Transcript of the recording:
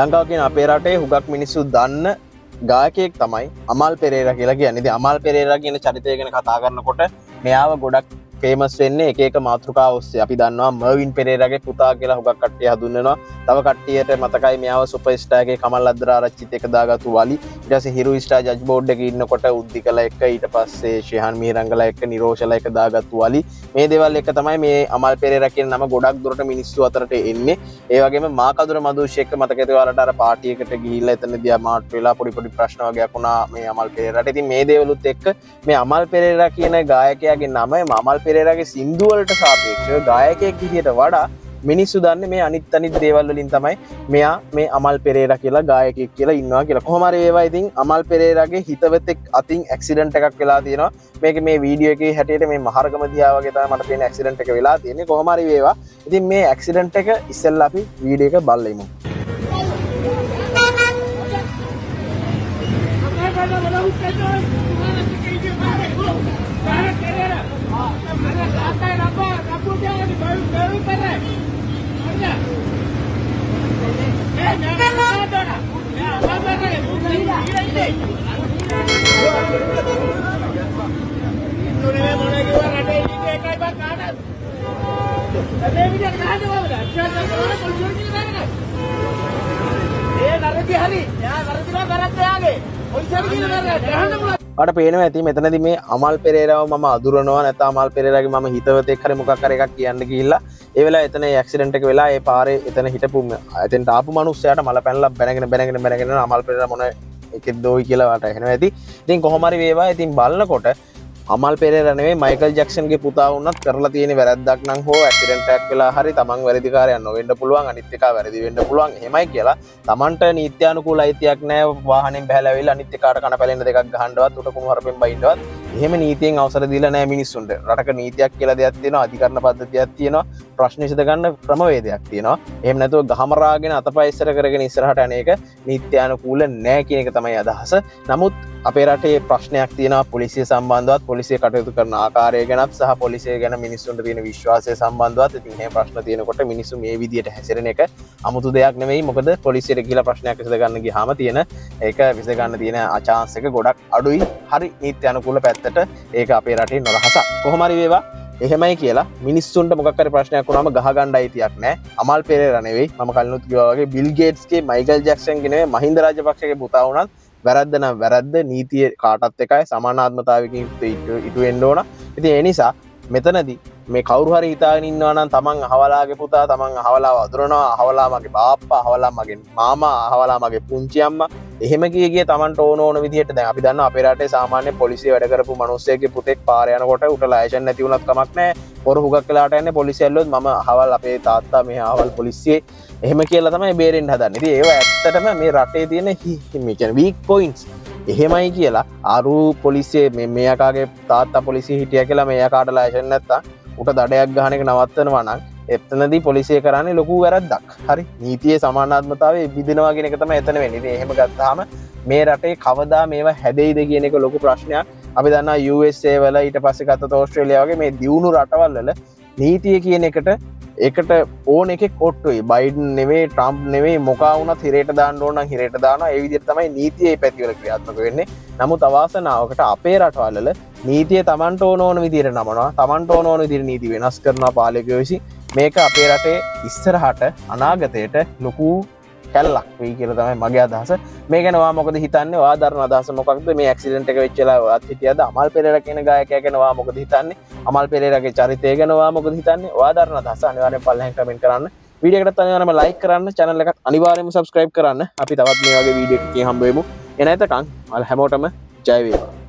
ලංකාව කියන අපේ රටේ හුගක් මිනිස්සු දන්න ගායකයෙක් තමයි අමල් පෙරේර කියලා කියන්නේද අමල් පෙරේර කියන චරිතය ගැන කතා කරන්නකොට මෙයාව ගොඩක් ෆේමස් වෙන්නේ එක මාතෘකා ඔස්සේ. අපි දන්නවා මර්වින් පෙරේරගේ පුතා කියලා හුගක් කට්ටිය හදුන්නවා තව කට්ටියට මතකයි මෙයාව සුපස්ටාගේ කමල් අදරාරච්චිත එක දාගතු වලි. ඉටස හිරු ස්ටා ජජ් බෝඩ් එක ඉන්නකොට උද්දි කල එක ඊට පස්සේ ශයහන් මීරංගල එක නිරෝෂල එක දාගත්තු වලි. මේ දෙවල් එක තමයි මේ අමල් පෙරේර කියන නම ගොඩක් දුරට මිනිස්සු අතරට එන්නේ. ඒවගේම මාකදුර මදුෂ්‍යක මතකතවලට පාටියකට ගිහිල්ල එතන දිය මාට වෙලා පොඩිපොඩි ප්‍රශ්නවගයක් වුණා මේ අමල් පෙරේරට. ඉතින් මේ දේවලුත් එක්ක මේ අමල් පෙරේර කියන ගායකයාගේ නම මමල් පෙරේරගේ සින්දුවලට සාපේක්ෂ ගායකයෙක් විදියට වඩා මිනිස්සු දන්න මේ අනිත් අනිත් දේවල්වලින් තමයි මෙයා මේ අමල් පෙරේර කියලා ගායකෙක් කියලා ඉන්නවා කියලා. කොහමර ඒවා ඉතින් අමල් පෙරේරගේ හිතවතෙක් අතින් ඇක්සිඩන්ට එකක් වෙලා තියෙනවා. මේක මේ වීඩියෝ එක හැටියට මේ මහරගම දියාවගේ තම මට පේන ඇක්සිඩන්ට එක වෙලා තියෙන කොහමරි වේවා. ඉතින් මේ ඇක්සිඩන්ට එක ඉස්සෙල් අපි වීඩිය එක ఏ నరకి హరి నరకిలో నరకే ఆగే వచ్చారు నరకే අට පේන ඇති මෙතනද මේ අමල් පෙරේරව ම අදුරනවා නැත අමල් පෙරරගේ ම හිතවතේ කර මොකක්කර එකක් කියන්න කියල්ලා ඒවෙලා එතන ක්සිඩට එක වෙලා ඒ පාර එතන හිටපුම ඇතන් ටාපු මනුස්සයට මල පැල්ල බැනගෙන බැනගෙන බැනගෙන අමල් පෙර මොන එක දෝයි කියලාට හෙන ඇති. ඉතින් කොහොමරි වේවා. ඉතින් බලන්නකොට අමල් පෙරනේ මයිකල් ජක්ෂන්ගේ පුතා වන්නත් කරලා තියෙන වැරදක් නම් හෝ ඇතිරටක් වෙලා හරි තමන් වැරදිකාරයන්න වෙන්ඩ පුළුවන් අනිත්‍යක වැරදි වෙන්ඩ පුළුවන්. හෙමයි කියලා තමන්ට නීත්‍යයනුකූල අයිතියක් නෑ. වාහන බැලවෙල් අනිත්‍යකාට කන පැලෙන දෙක් හන්ඩවත් උට කුමහරපෙන් බයින්ඩවත් එහෙම නීතියෙන් අවසර දීල නෑ මිනිස්සුන්ට. රටක නීතියක් කියලා දෙයක් තියෙන අධිකරන පද්ධතියක් තියෙනවා. ප්‍රශ්නිෂත ගන්න ක්‍රමවේදයක් තියෙනවා. එහම නැතුව ගහමරාගෙන අත පයිස්සර කරගෙන ඉස්සරහට අනක නීත්‍යයනුකූල නෑ කියනක තමයි අදහස. නමුත් අපේ රටේ ප්‍රශ්නයක් තියෙන පොලිසිය සම්බන්ධවත් පොලිසිය කටයුතු කරන ආකාරය ගැනත් සහ පොලිසිය ගැන මිනිස්සුන්ට තියෙන විශ්වාසය සම්බන්ධවත්. තිහ ප්‍රශ්න තියෙනකොට මිනිසු මේ විදියට හැසිරෙන එක අමුතු දෙයක් නෙවෙයි. මොකද පොලිසියට කියලා ප්‍රශ්නයක් ස ගන්න හම තියෙන ඒක විසගන්න තියෙන අචාන්සක ගොඩක් අඩුයි. හරි නීත්‍ය අනුකූල පැත්තට ඒක අපේ රටේ නොරහස කොහොමරි වේවා. එහෙමයි කියලා මිනිස්සුන්ට මොකර ප්‍රශ්නයක් වුණම ගහගණ්ඩ අයිතියක් නෑ අමල් පෙරේ රනෙවෙයි ම කලනුත් ගවගේ බිල්ගේට්ස්ගේ මයිකල් ජක්ෂන්ගෙන මහින්ද රජපක්ෂගේ පුතාවනත් වැරද්දන වැරද්ද නීතිය කාටත් එකයි සමානාත්මතාවකින් ඉටුවෙන්ඩ ඕන. ඉති එනිසා මෙතනදී මේ කවරුහරි හිතාගන්නවනම් තමන් හවලාගේ පුතා තමන් හවලා වදුරනවා හවලාමගේ බාප්පා හවලා මගෙන් මාම හවලා මගේ පුංචියම්ම එහෙම කියගේ තමන්ට ඕන ඕන විදිහට දැ අපි දන්න අපේරට සාමාන්‍ය පොලිසි වැඩකරපු මනුස්සයගේ පුතෙක් පාරයනකොට උට ලයිෂන් නැතිවුණත් කමක්නෑ පොර හුගක් කලාට එන්න පොලිසිල්ලොත් ම හවල් අපේ තාත්තා මේ හවල් පොලිසියේ. එහෙම කියලා තමයි බේරෙන් හදන්න. ඒ ඇත්තටම මේ රටේ තියෙන හිමිචන වීක් පොයින්ස් එහෙමයි කියලා අරු පොලිසිේ මේකාගේ තාත්තා පොලිසි හිටිය කියලා මේ කාට ලයිෂන් නැත්තා උට දඩයක් ගහනක නවත්තනවනක් එත්තනදී පොලිසිය කරන්නේ ලොකු වැරද්දක්. හරි? නීතිය සමානාත්මතාවේ බිදිනවාගෙනක තම එතන වෙනිද එහෙම ගත්තාම මේ රටේ කවදා මේවා හැදෙයිද කියන එක ලොකු ප්‍රශ්නයක්. අපි දන්න USA වල ඊට පස්සේ ගත ෝස්ට්‍රේලියාවගේ මේ දියුණු රටවල්ල නීතිය කියන එකට එකට ඕන එක කොට්ටුයි බයිඩන් නෙවේ ට්‍රම්ප් නෙවේ මොකවුන හිරේට දාන්න ඕන හිරට දාන ඒවිදිර තමයි නීතිය පැතිවල ක්‍රියාත්මක වෙන්නේ. නමුත් අවාසනාවකට අපේ රටවල්ල නීතිය තමන්ට ඕන ඕන විදිර නමනවා. තමන්ට ඕන ඕන දිර නීති වෙනස් කරන පාලකයවිසි මේක අපේ රටේ ඉස්සරහට අනාගතයට ලොකූ කැල්ලක් වී කියල තමයි මගේ අදහස. මේ ගැනවා මොකද හිතන්න? වාදරන අදහස මොකක්ද? මේ ක්සිඩට එක වෙච්චලා හිටියද? අමල් පෙර කියෙන ගායකයගෙනවා මොකද හිතන්නේ? අමල් පෙරේරගේ චරිතය ගැනවා මොකද හිතන්නේ? වාදරන අදහස අනිවාරය පල්ලහ කමෙන්ට කරන්න. විඩියකට තනවනම ලයි කරන්න. චැනල එකත් අනිවාරයම සබස්ක්‍රයිබ් කරන්න. අපි තවත් මේ වගේ වීඩිය කිය හම්බේමු එනඇතකං අල් හැමෝටම ජයවේවා